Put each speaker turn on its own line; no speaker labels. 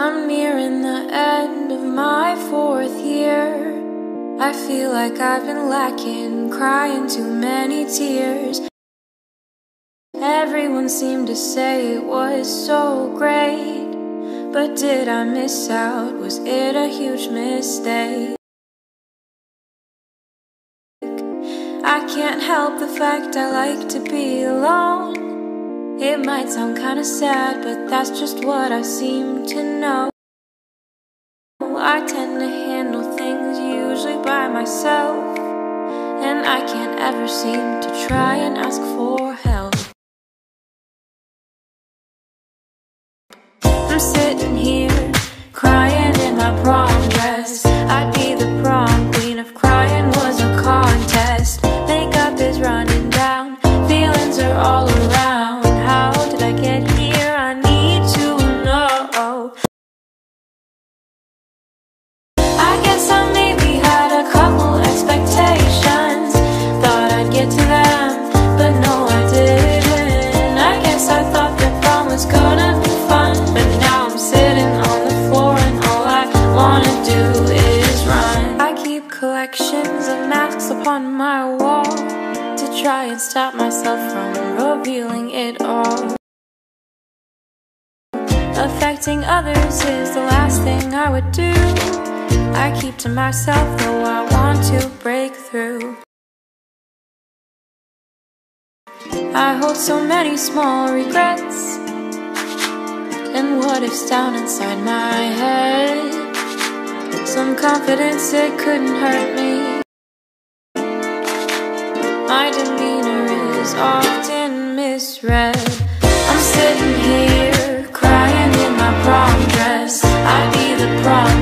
I'm nearing the end of my fourth year. I feel like I've been lacking, crying too many tears. Everyone seemed to say it was so great. But did I miss out? Was it a huge mistake? I can't help the fact I like to be alone. It might sound kinda sad, but that's just what I seem to know. I tend to handle things usually by myself, and I can't ever seem to try and ask for get to them, but no, I didn't. I guess I thought the prom was gonna be fun, but now I'm sitting on the floor and all I wanna do is run. I keep collections of masks upon my wall to try and stop myself from revealing it all. Affecting others is the last thing I would do. I keep to myself though I want to break through. I hold so many small regrets and what ifs down inside my head. Some confidence it couldn't hurt me. My demeanor is often misread. I'm sitting here crying in my prom dress. I'd be the prom